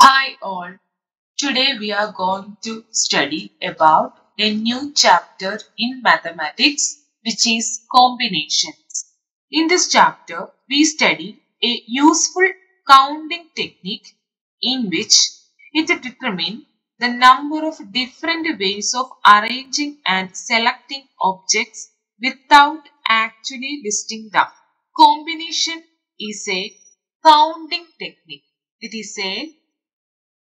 Hi all. Today we are going to study about a new chapter in mathematics which is combinations. In this chapter we study a useful counting technique in which it determines the number of different ways of arranging and selecting objects without actually listing them. Combination is a counting technique. It is a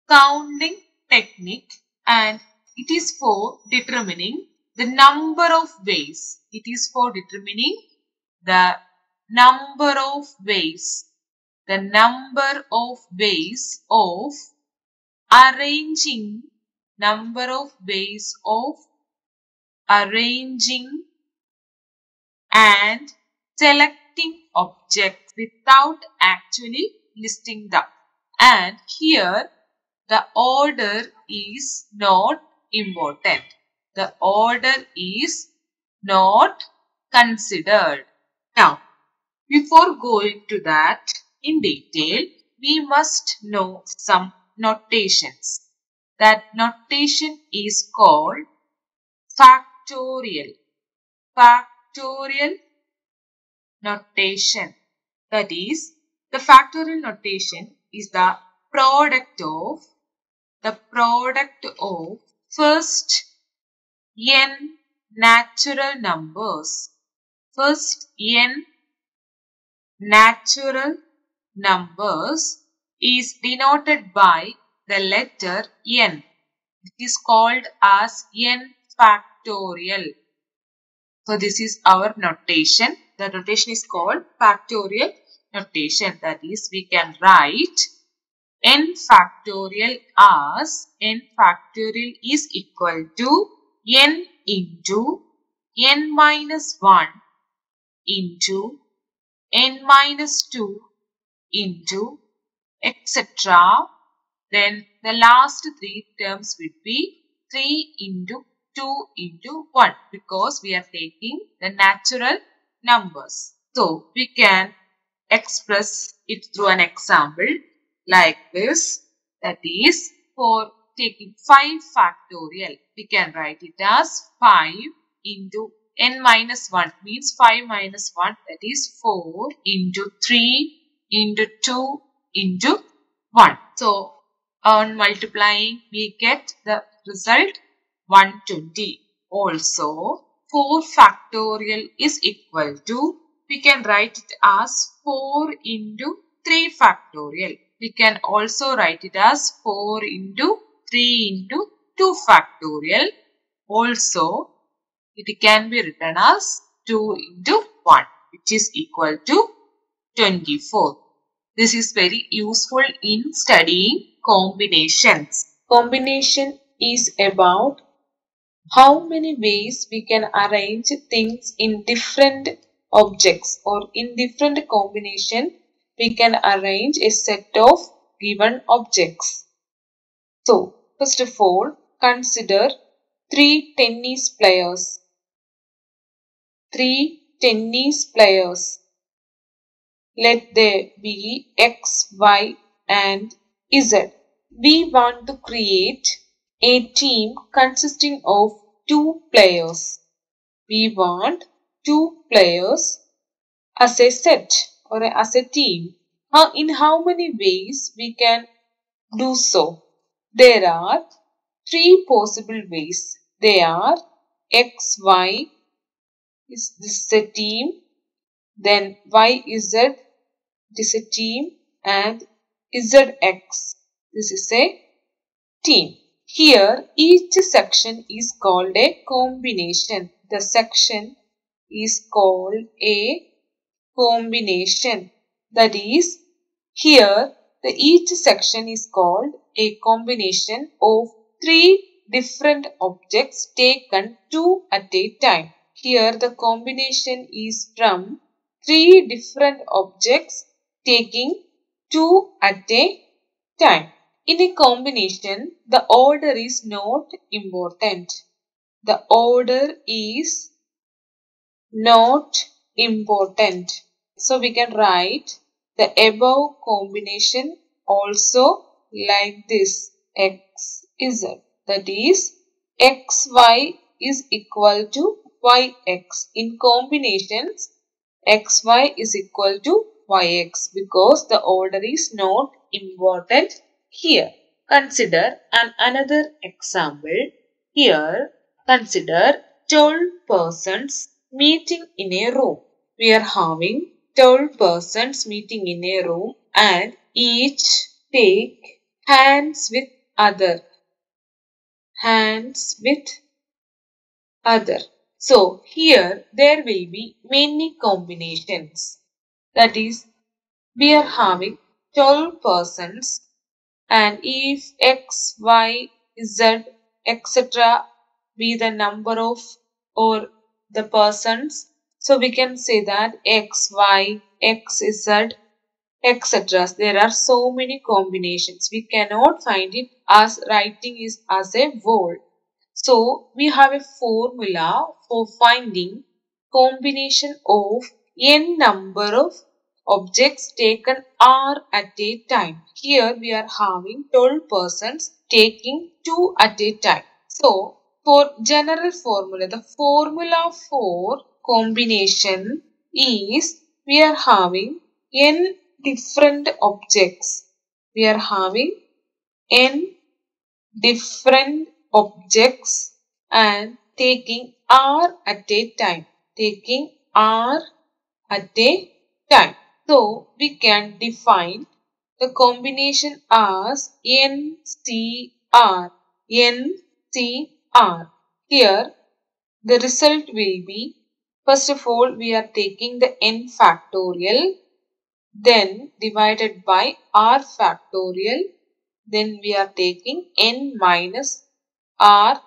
counting technique and it is for determining the number of ways. It is for determining the number of ways. The number of ways of arranging number of ways of arranging and selecting objects without actually listing them. And here the order is not important. The order is not considered. Now, before going to that in detail, we must know some notations. That notation is called factorial. Factorial notation. That is, the factorial notation is the product of the product of first n natural numbers. First n natural numbers is denoted by the letter n. It is called as n factorial. So this is our notation. The notation is called factorial notation. That is, we can write n factorial as n factorial is equal to n into n minus 1 into n minus 2 into etc. Then the last three terms would be 3 into 2 into 1 because we are taking the natural numbers. So we can express it through an example like this. That is for taking 5 factorial. We can write it as 5 into n minus 1 means 5 minus 1 that is 4 into 3 into 2 into 1. So on multiplying we get the result 120. Also 4 factorial is equal to we can write it as 4 into 3 factorial. We can also write it as 4 into 3 into 2 factorial. Also, it can be written as 2 into 1 which is equal to 24. This is very useful in studying combinations. Combination is about how many ways we can arrange things in different objects or in different combination we can arrange a set of given objects. So, first of all, consider three tennis players. Three tennis players. Let there be X, Y and Z. We want to create a team consisting of two players. We want two players as a set or as a team. How, in how many ways we can do so? There are three possible ways. They are X, Y is this a team, then Y, Z is a team and ZX this is a team. Here each section is called a combination. The section is called a combination. That is, here the each section is called a combination of three different objects taken two at a time. Here the combination is from three different objects taking two at a time. In a combination, the order is not important. The order is not important. So we can write the above combination also like this. X x z that is xy is equal to yx in combinations xy is equal to yx because the order is not important here. Consider an another example. Here consider 12 persons meeting in a room we are having 12 persons meeting in a room and each take hands with other hands with other. So here there will be many combinations. That is we are having 12 persons and if x y z etc be the number of or the persons so we can say that X, Y, X, Z, etc. There are so many combinations. We cannot find it as writing is as a word. So we have a formula for finding combination of n number of objects taken R at a time. Here we are having 12 persons taking 2 at a time. So for general formula, the formula for combination is we are having n different objects. We are having n different objects and taking r at a time. Taking r at a time. So we can define the combination as NCR. NCR. Here the result will be First of all, we are taking the n factorial, then divided by r factorial, then we are taking n minus r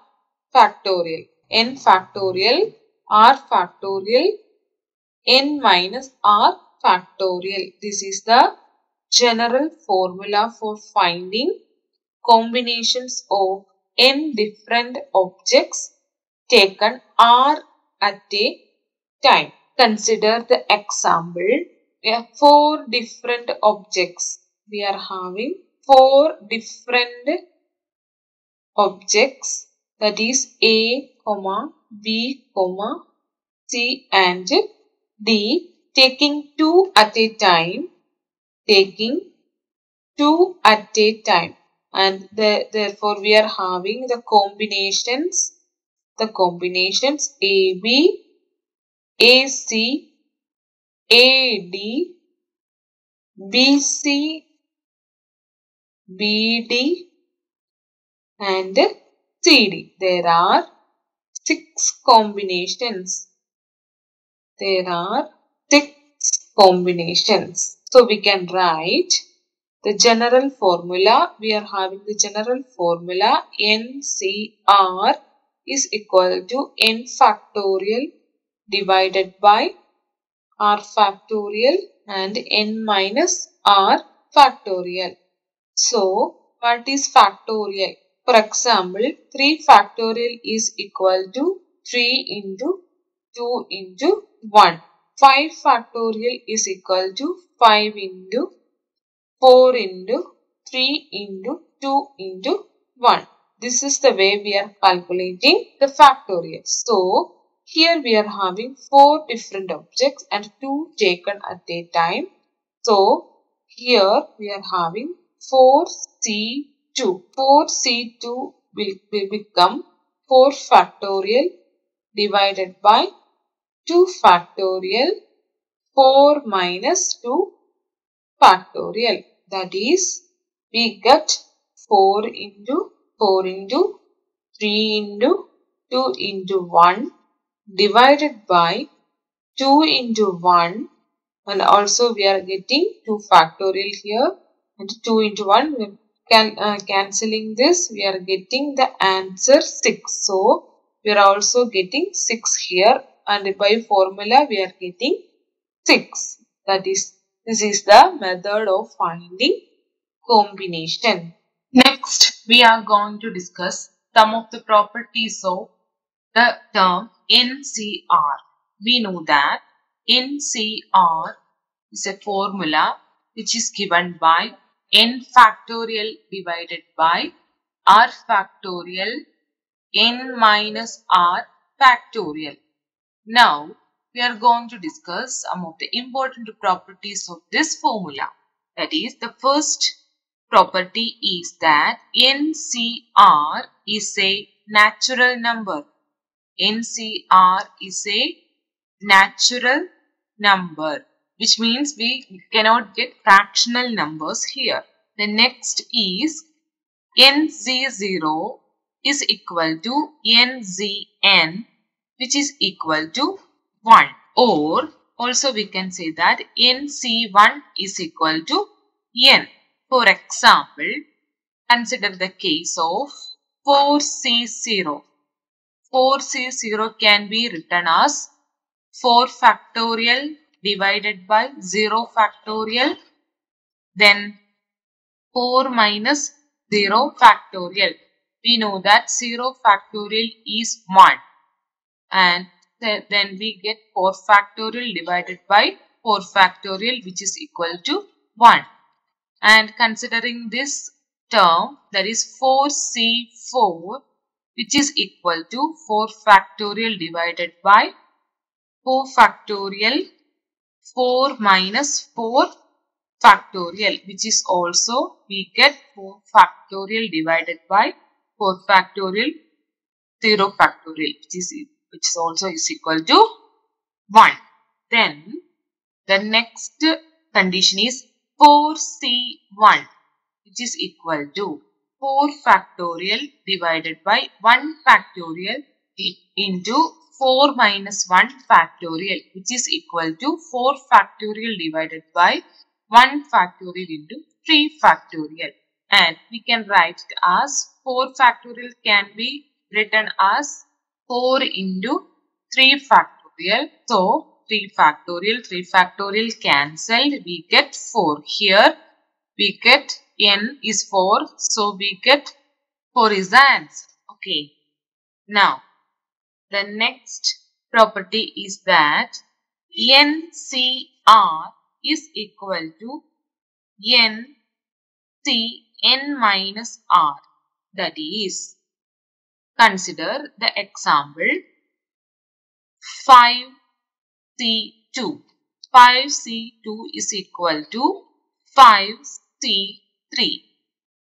factorial. n factorial, r factorial, n minus r factorial. This is the general formula for finding combinations of n different objects taken r at a time. Consider the example. We have four different objects. We are having four different objects that is A, comma, B, comma, C and D taking two at a time taking two at a time and the, therefore we are having the combinations the combinations AB AC, AD, BC, BD and CD. There are six combinations. There are six combinations. So we can write the general formula. We are having the general formula NCR is equal to n factorial divided by r factorial and n minus r factorial. So, what is factorial? For example, 3 factorial is equal to 3 into 2 into 1. 5 factorial is equal to 5 into 4 into 3 into 2 into 1. This is the way we are calculating the factorial. So, here we are having four different objects and two taken at a time. So here we are having 4C2. 4C2 will, will become 4 factorial divided by 2 factorial 4 minus 2 factorial. That is we get 4 into 4 into 3 into 2 into 1 divided by 2 into 1 and also we are getting 2 factorial here. And 2 into 1 we can, uh, cancelling this. We are getting the answer 6 so we are also getting 6 here. And by formula we are getting 6 that is this is the method of finding combination. Next we are going to discuss some of the properties of the term NCR. We know that NCR is a formula which is given by n factorial divided by r factorial n minus r factorial. Now, we are going to discuss some of the important properties of this formula. That is, the first property is that NCR is a natural number. NCR is a natural number which means we cannot get fractional numbers here. The next is NC0 is equal to NCN which is equal to 1 or also we can say that NC1 is equal to N. For example, consider the case of 4C0. 4C0 can be written as 4 factorial divided by 0 factorial then 4 minus 0 factorial. We know that 0 factorial is 1 and then we get 4 factorial divided by 4 factorial which is equal to 1 and considering this term that is 4c4 which is equal to 4 factorial divided by 4 factorial 4 minus 4 factorial which is also we get 4 factorial divided by 4 factorial 0 factorial which is which is also is equal to 1. Then the next condition is 4c1 which is equal to 4 factorial divided by 1 factorial into 4 minus 1 factorial which is equal to 4 factorial divided by 1 factorial into 3 factorial and we can write it as 4 factorial can be written as 4 into 3 factorial. So, 3 factorial, 3 factorial cancelled. We get 4. Here, we get n is 4. So, we get 4 is the answer. Okay. Now, the next property is that NCR is equal to N C N minus R. That is, Consider the example 5C2. 5C2 is equal to 5C3.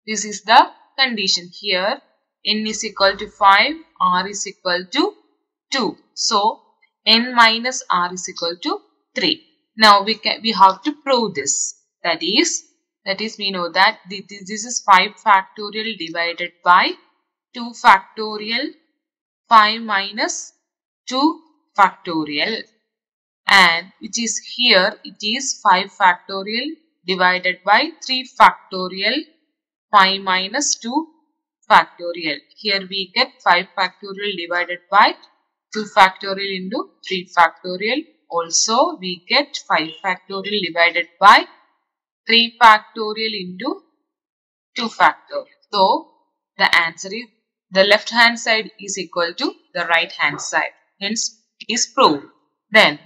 This is the condition here. N is equal to 5, R is equal to 2. So, N minus R is equal to 3. Now, we, can, we have to prove this. That is, that is we know that this is 5 factorial divided by 2 factorial 5 minus 2 factorial and which is here it is 5 factorial divided by 3 factorial 5 minus 2 factorial. Here we get 5 factorial divided by 2 factorial into 3 factorial. Also we get 5 factorial divided by 3 factorial into 2 factorial. So the answer is the left hand side is equal to the right hand side. Hence, is proved. Then,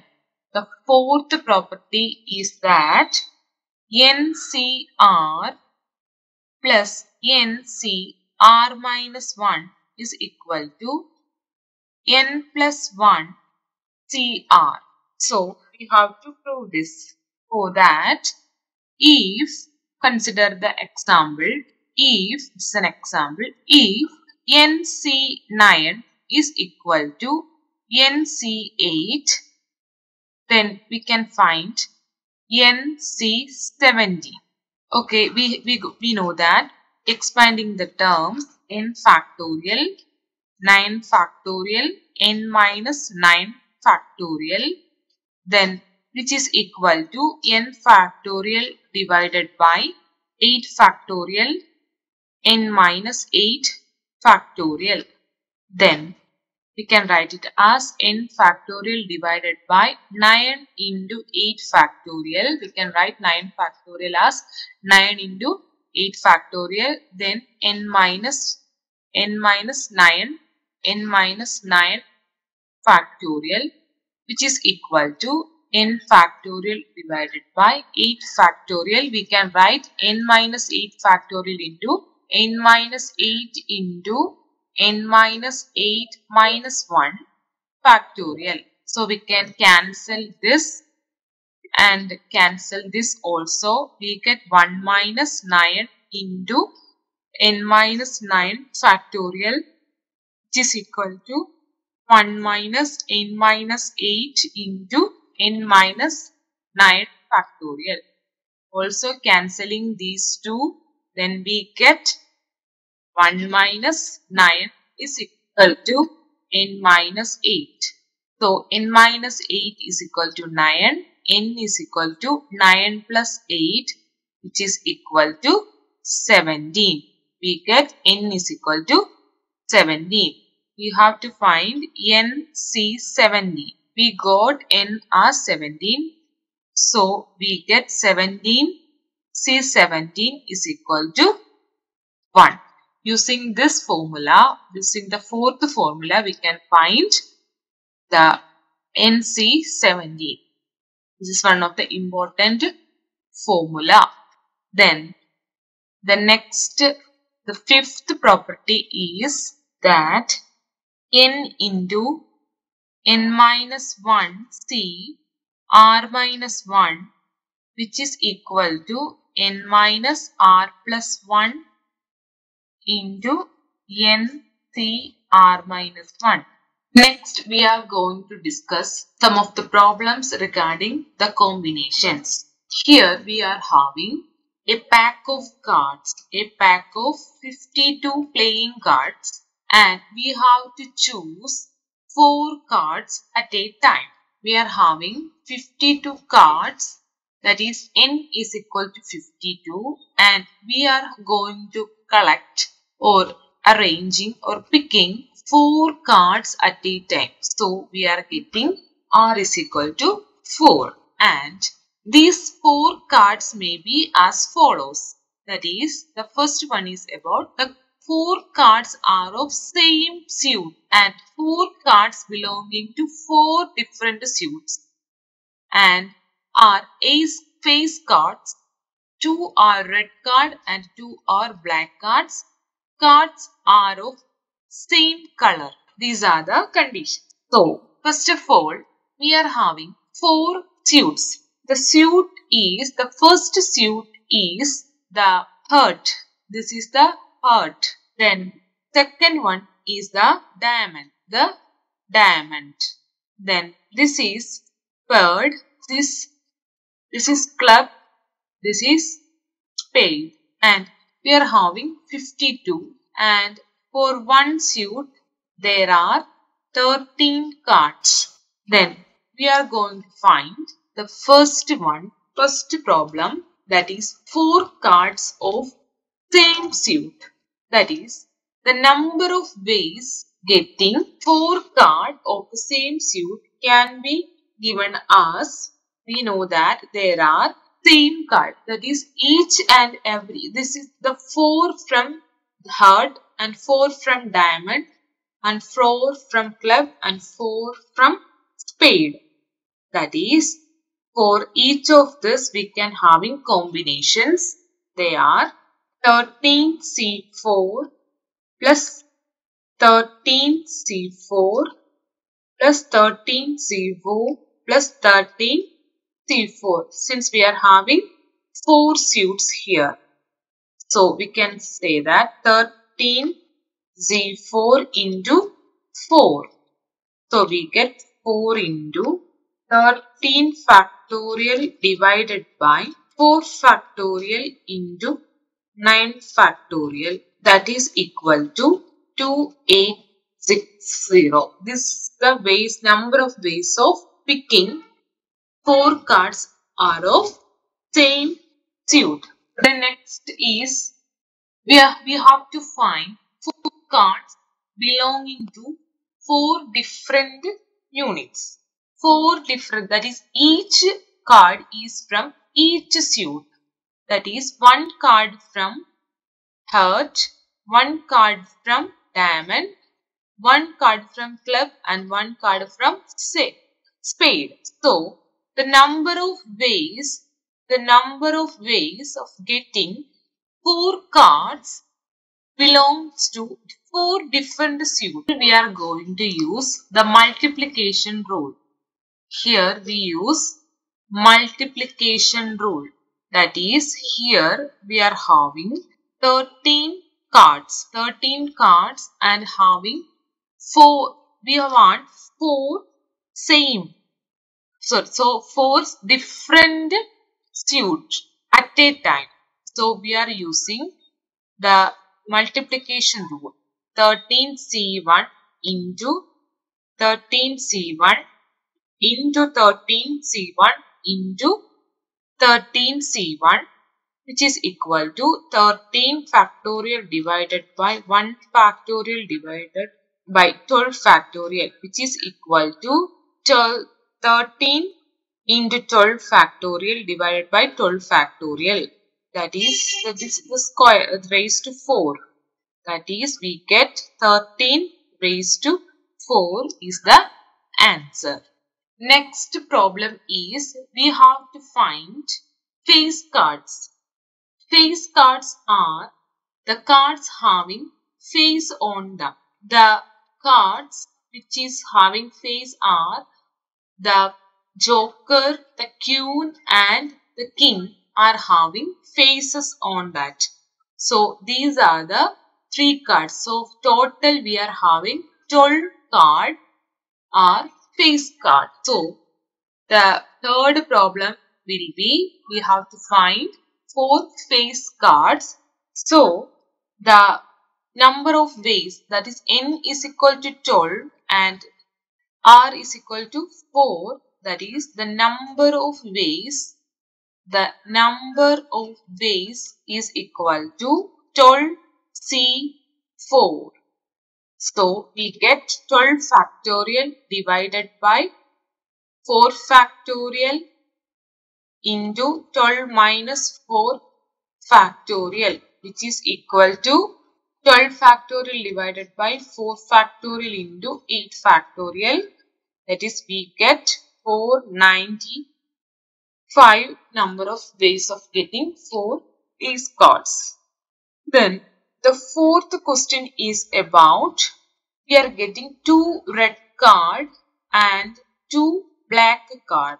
the fourth property is that NCR plus NCR minus 1 is equal to N plus 1 CR. So, we have to prove this. For that, if, consider the example, if, this is an example, if NC9 is equal to NC8 then we can find NC70. Okay, we, we, we know that expanding the terms n factorial, 9 factorial, n minus 9 factorial, then which is equal to n factorial divided by 8 factorial, n minus 8 factorial. Then we can write it as n factorial divided by 9 into 8 factorial. We can write 9 factorial as 9 into 8 factorial. Then n minus n minus 9 n minus 9 factorial which is equal to n factorial divided by 8 factorial. We can write n minus 8 factorial into n minus 8 into n minus 8 minus 1 factorial. So we can cancel this and cancel this also. We get 1 minus 9 into n minus 9 factorial which is equal to 1 minus n minus 8 into n minus 9 factorial. Also cancelling these two then we get 1 minus 9 is equal to n minus 8. So n minus 8 is equal to 9, n is equal to 9 plus 8 which is equal to 17. We get n is equal to 17. We have to find NC17. We got N as 17. So we get 17 C17 is equal to 1. Using this formula, using the fourth formula, we can find the NC70. This is one of the important formula. Then the next, the fifth property is that n into n minus 1 c r minus 1 which is equal to n minus r plus 1 into n c r minus 1. Next, we are going to discuss some of the problems regarding the combinations. Here we are having a pack of cards, a pack of 52 playing cards and we have to choose 4 cards at a time. We are having 52 cards that is n is equal to 52 and we are going to collect or arranging or picking 4 cards at a time. So we are getting r is equal to 4 and these 4 cards may be as follows. That is the first one is about the 4 cards are of same suit and 4 cards belonging to 4 different suits and are ace face cards. 2 are red card and 2 are black cards. Cards are of same color. These are the conditions. So, first of all, we are having 4 suits. The suit is, the first suit is the heart. This is the heart. Then, second one is the diamond. The diamond. Then, this is bird. This this is club. This is paid And we are having 52. And for one suit, there are 13 cards. Then we are going to find the first one, first problem that is 4 cards of same suit. That is the number of ways getting 4 card of the same suit can be given as we know that there are same card. That is each and every. This is the four from heart and four from diamond and four from club and four from spade. That is for each of this we can having combinations. They are 13c4 plus 13c4 plus 13c4 plus 13 C4 since we are having 4 suits here. So we can say that 13 C4 into 4. So we get 4 into 13 factorial divided by 4 factorial into 9 factorial that is equal to 2860. This is the ways number of ways of picking four cards are of same suit. The next is we, are, we have to find four cards belonging to four different units. Four different that is each card is from each suit. That is one card from heart, one card from diamond, one card from club and one card from say, spade. So the number of ways, the number of ways of getting four cards belongs to four different suits. We are going to use the multiplication rule. Here we use multiplication rule. That is, here we are having 13 cards. 13 cards and having 4. We want 4 same. So, so 4 different suits at a time. So, we are using the multiplication rule. 13C1 into 13C1 into 13C1 into 13C1 which is equal to 13 factorial divided by 1 factorial divided by 12 factorial which is equal to 12, 13 into 12 factorial divided by 12 factorial. That is, this is the square uh, raised to 4. That is, we get 13 raised to 4 is the answer. Next problem is we have to find face cards. Face cards are the cards having face on them. The cards which is having face are the joker, the queen and the king are having faces on that. So these are the three cards. So total we are having 12 cards are face card. So the third problem will be we have to find four face cards. So, the number of ways that is n is equal to 12 and r is equal to 4 that is the number of ways the number of ways is equal to 12c4. So, we get 12 factorial divided by 4 factorial into 12 minus 4 factorial which is equal to 12 factorial divided by 4 factorial into 8 factorial that is we get 495 number of ways of getting 4 ace cards. Then the fourth question is about we are getting 2 red card and 2 black card.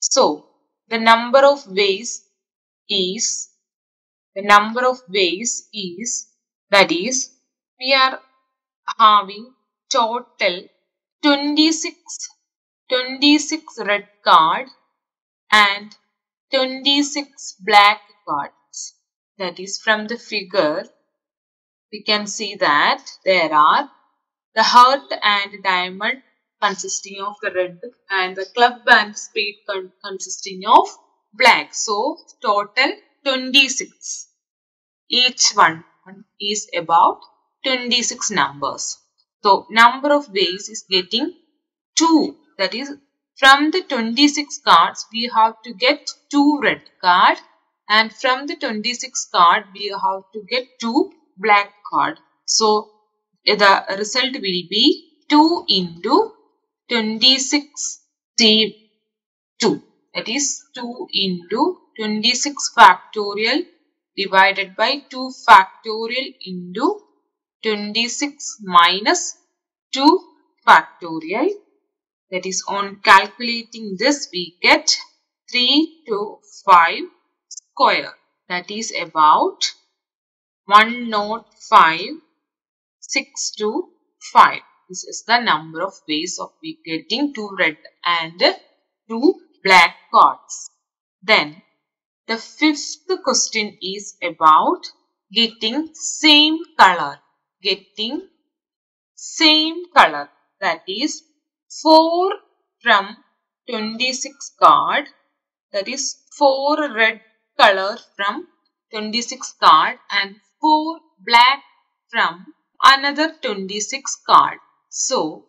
So the number of ways is the number of ways is that is we are having total 26 26 red card and 26 black cards that is from the figure we can see that there are the heart and diamond consisting of the red and the club and spade con consisting of black. So, total 26. Each one is about 26 numbers. So, number of ways is getting 2. That is, from the 26 cards, we have to get 2 red card. And from the 26 card, we have to get 2 black card. So, the result will be 2 into 26 C 2. that is 2 into 26 factorial divided by 2 factorial into 26 minus 2 factorial that is on calculating this we get 3 to 5 square that is about 105 6 to 5 this is the number of ways of we getting two red and two black cards. Then the fifth question is about getting same color. Getting same color. That is 4 from 26 card. That is 4 red color from 26 card and 4 black from another 26 card. So,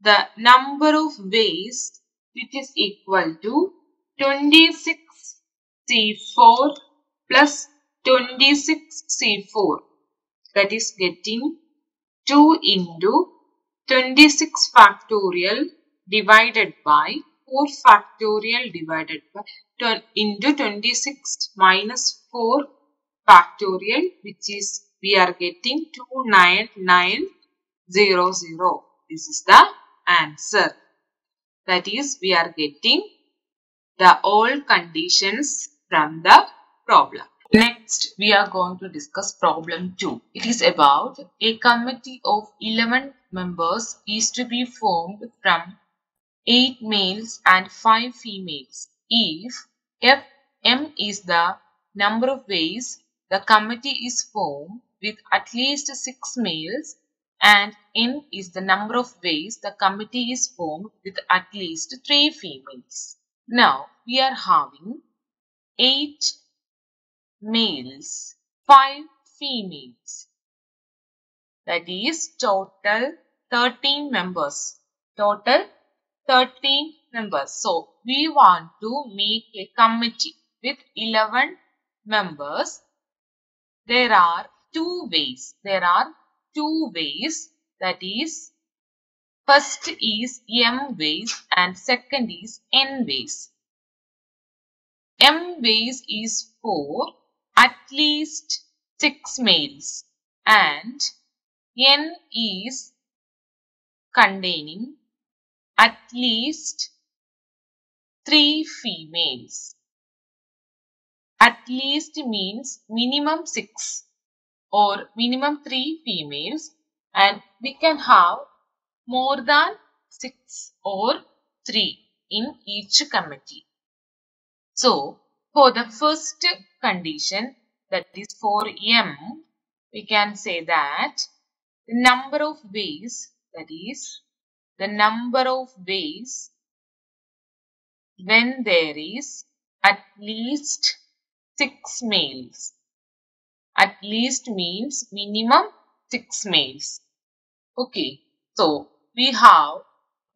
the number of ways which is equal to 26C4 plus 26C4 that is getting 2 into 26 factorial divided by 4 factorial divided by into 26 minus 4 factorial which is we are getting 29900. This is the answer. That is we are getting the all conditions from the problem. Next, we are going to discuss problem 2. It is about a committee of 11 members is to be formed from 8 males and 5 females. If F M is the number of ways the committee is formed with at least 6 males and N is the number of ways the committee is formed with at least 3 females. Now, we are having 8 males, 5 females. That is total 13 members. Total 13 members. So, we want to make a committee with 11 members. There are two ways. There are two ways. That is, first is M ways and second is N ways. M ways is for at least 6 males and N is containing at least 3 females. At least means minimum 6 or minimum 3 females and we can have more than 6 or 3 in each committee. So, for the first condition that is for M, we can say that the number of ways that is the number of ways when there is at least 6 males. At least means minimum 6 males. Okay, so we have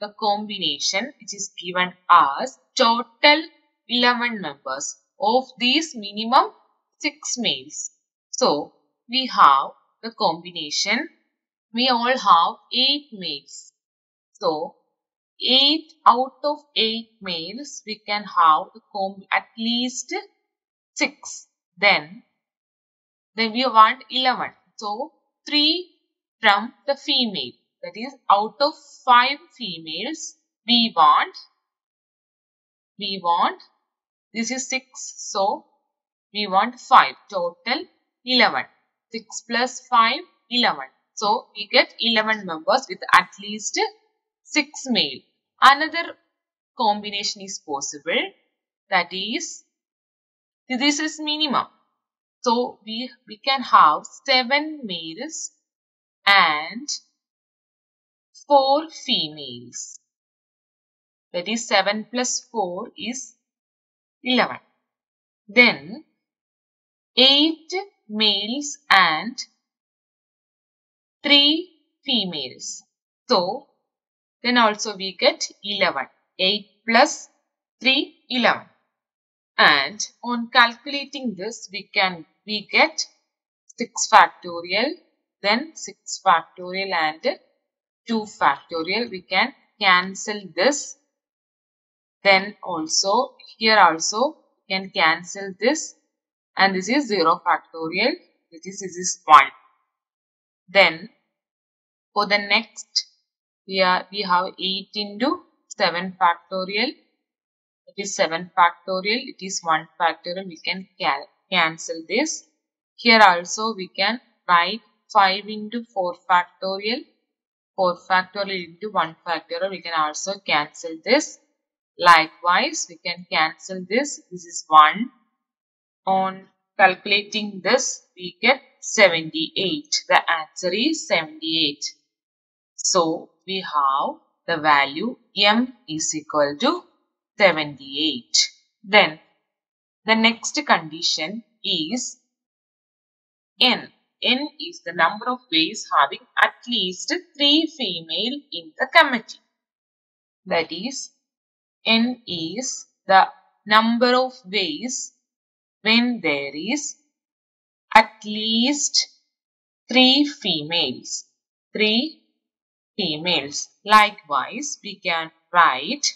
the combination which is given as total 11 members. Of these minimum 6 males. So, we have the combination. We all have 8 males. So, 8 out of 8 males we can have at least 6. Then, then we want 11. So, 3 from the female. That is out of 5 females we want we want this is 6. So, we want 5. Total 11. 6 plus 5, 11. So, we get 11 members with at least 6 male. Another combination is possible. That is, this is minimum. So, we, we can have 7 males and 4 females. That is 7 plus 4 is 11. Then 8 males and 3 females. So, then also we get 11. 8 plus 3, 11. And on calculating this, we can, we get 6 factorial, then 6 factorial and 2 factorial. We can cancel this then also here also can cancel this and this is 0 factorial this is, this is 1. Then for the next we are we have 8 into 7 factorial it is 7 factorial it is 1 factorial we can cancel this. Here also we can write 5 into 4 factorial 4 factorial into 1 factorial we can also cancel this Likewise, we can cancel this. This is 1. On calculating this, we get 78. The answer is 78. So, we have the value m is equal to 78. Then, the next condition is n. n is the number of ways having at least 3 female in the committee. That is, n is the number of ways when there is at least three females. Three females. Likewise, we can write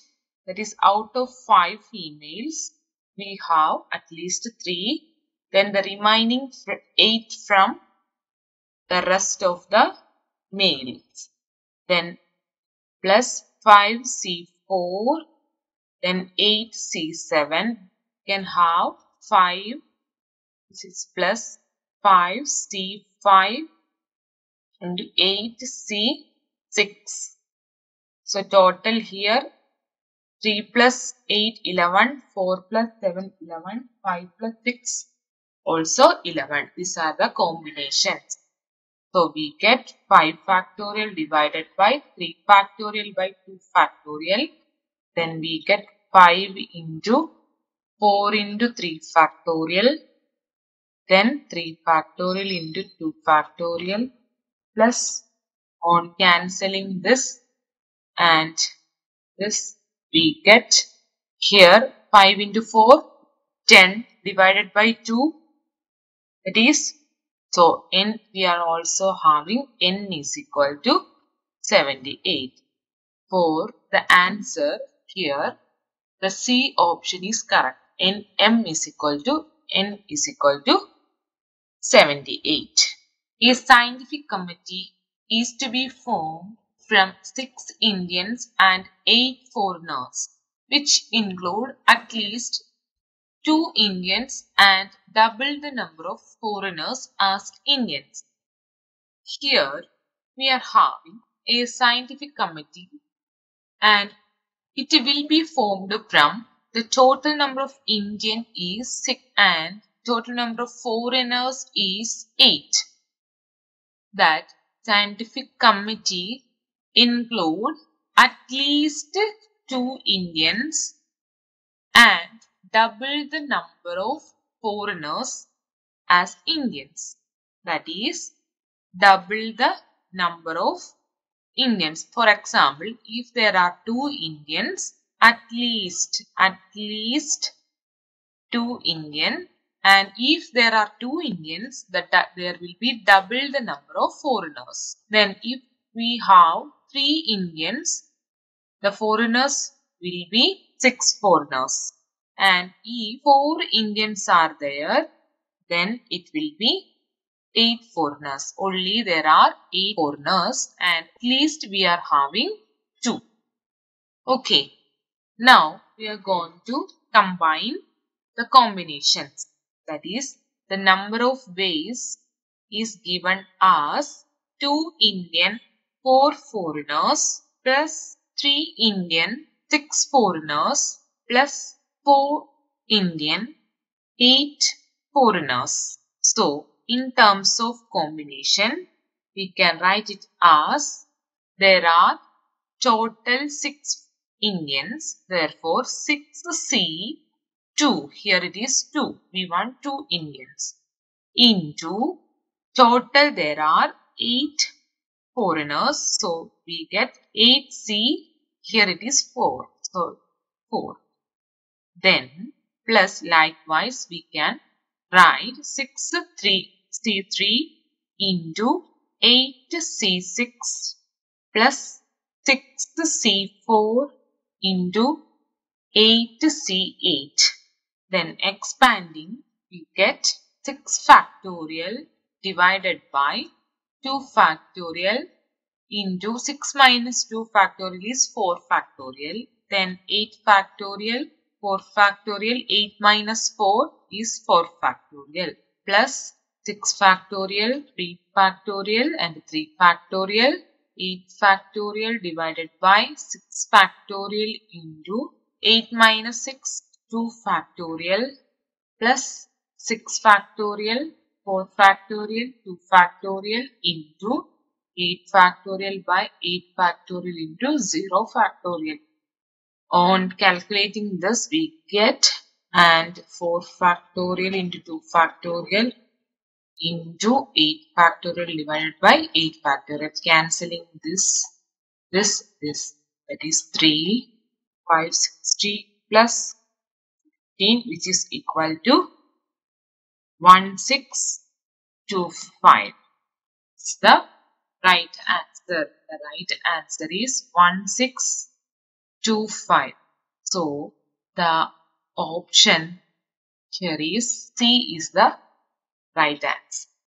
that is out of 5 females, we have at least 3. Then the remaining 8 from the rest of the males. Then plus 5C4, then 8C7 can have 5, which is plus 5C5 into 8C6. So total here 3 plus 8 11, 4 plus 7 11, 5 plus 6 also 11. These are the combinations. So we get 5 factorial divided by 3 factorial by 2 factorial. Then we get 5 into 4 into 3 factorial. Then 3 factorial into 2 factorial plus on cancelling this and this we get here 5 into 4 10 divided by 2 that is so n we are also having n is equal to 78 for the answer here the C option is correct n m is equal to n is equal to 78 a scientific committee is to be formed from six Indians and eight foreigners, which include at least two Indians and double the number of foreigners as Indians. Here we are having a scientific committee and it will be formed from the total number of Indian is 6 and total number of foreigners is 8. That scientific committee include at least two Indians and double the number of foreigners as Indians. That is, double the number of Indians. For example, if there are two Indians, at least, at least two Indian and if there are two Indians, that, there will be double the number of foreigners. Then if we have three Indians, the foreigners will be six foreigners. And if four Indians are there, then it will be eight foreigners. Only there are eight foreigners and at least we are having two. Okay. Now we are going to combine the combinations. That is the number of ways is given as 2 Indian 4 foreigners plus 3 Indian 6 foreigners plus 4 Indian 8 foreigners. So in terms of combination we can write it as there are total 6 Indians therefore 6C 2. Here it is 2. We want 2 Indians. Into total there are 8 foreigners. So we get 8C. Here it is 4. So 4. Then plus likewise we can write 6 3 C3 into 8 C6 plus 6 C4 into 8 C8. Then expanding, we get 6 factorial divided by 2 factorial into 6 minus 2 factorial is 4 factorial. Then 8 factorial, 4 factorial, 8 minus 4 is 4 factorial. Plus 6 factorial, 3 factorial and 3 factorial. 8 factorial divided by 6 factorial into 8 minus 6 2 factorial plus 6 factorial 4 factorial 2 factorial into 8 factorial by 8 factorial into 0 factorial. On calculating this we get and 4 factorial into 2 factorial into 8 factorial divided by 8 factorial cancelling this this this that is 3 560 plus 15 which is equal to 1625. It's the right answer. The right answer is 1625. So the option here is C is the answer.